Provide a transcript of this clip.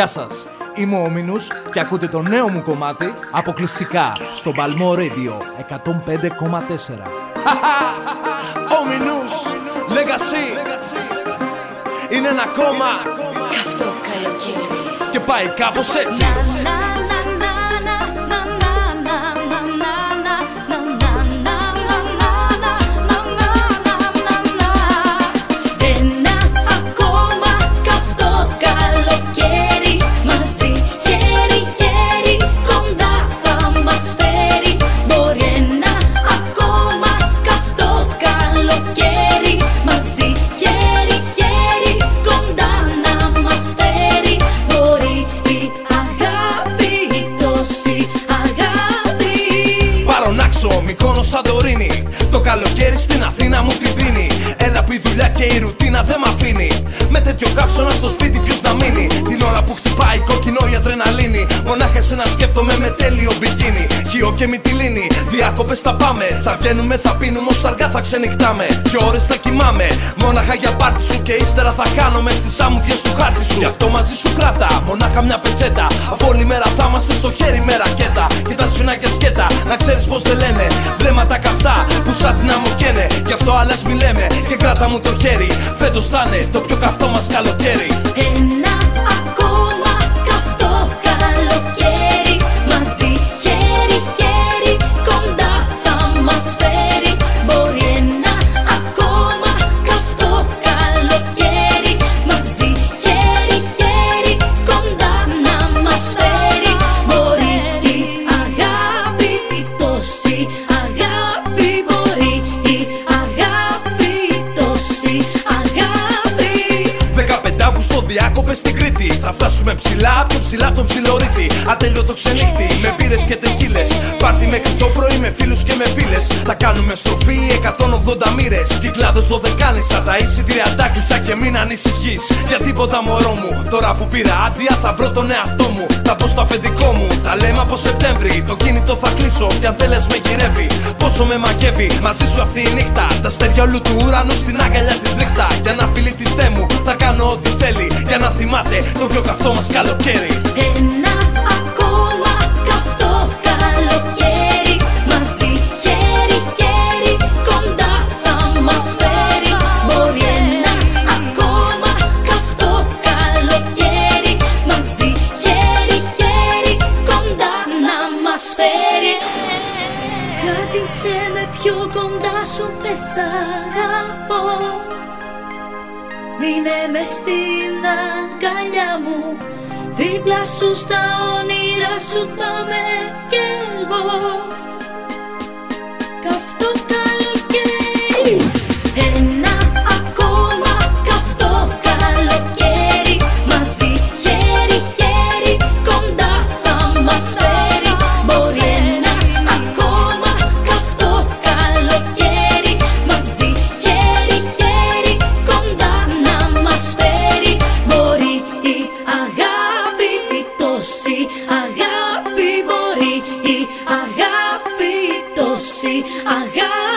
Γεια σας, είμαι ο Μινούς και ακούτε το νέο μου κομμάτι αποκλειστικά στο Balmo Radio 105,4 Ο Μινούς, Legacy, είναι ένα κόμμα Καυτό καλοκαίρι. Και πάει κάπως έτσι καλοκαίρι Μαζί χέρι-χέρι κοντά να μας φέρει. Μπορεί η αγάπη, η τόση αγάπη. Παρονάξω, Μυκόνο Σαντορίνη. Το καλοκαίρι στην Αθήνα μου τη δίνει. Έλα που η δουλειά και η ρουτίνα δεν μ' αδρεναλίνη Μονάχα εσένα σκέφτομαι με τέλειο μπικίνι. Χιό και μυτιλίνη, διάκοπες θα πάμε. Θα βγαίνουμε, θα πίνουμε, ως αργά θα ξενυχτάμε. Και ώρες θα κοιμάμαι, μόναχα για πάρτι σου Και ύστερα θα χάνομαι στις άμμουδιες του χάρτη σου. Γι' αυτό μαζί σου κράτα, μονάχα μια πετσέτα. Αφού όλη μέρα θα είμαστε στο χέρι με ρακέτα. Και τα σφινάκια σκέτα, να ξέρεις πως δεν λένε. Βλέμματα καυτά που σαν την αμμοκαίνε. Γι' αυτό άλλας μη λέμε και κράτα μου το χέρι. Φέτος θα είναι το πιο καυτό μας καλοκαίρι στο διάκοπε στην Κρήτη. Θα φτάσουμε ψηλά, πιο ψηλά από τον ψιλορίτη. Ατέλειωτο ξενύχτη, με μπύρε και τεκίλε. Πάρτι μέχρι το πρωί με φίλους και με φίλες. Θα κάνουμε στροφή 180 μοίρες. Κυκλάδες δωδεκάνησα, τα εισιτήρια τάκλεισα και μην ανησυχείς. Για τίποτα μωρό μου, τώρα που πήρα άδεια θα βρω τον εαυτό μου. Θα πω στο αφεντικό μου, τα λέμε από Σεπτέμβρη. Το κινητό θα κλείσω κι αν θέλει με γυρεύει. Πόσο με μαγεύει, μαζί σου αυτή η νύχτα. Τα αστέρια όλου του ουρανού στην αγκαλιά της νύχτα. Για να φίλη τη μου, θα κάνω ό,τι θέλει. Για να θυμάται το πιο καυτό μας καλοκαίρι. Ένα ακόμα καυτό καλοκαίρι. Μαζί χέρι-χέρι κοντά θα μας φέρει. Μπορεί ένα ακόμα καυτό καλοκαίρι. Μαζί χέρι-χέρι κοντά να μας φέρει. Κράτησε με πιο κοντά σου δεν σ' αγαπώ Μείνε μες στην αγκαλιά μου. Δίπλα σου στα όνειρά σου θα με κι εγώ I got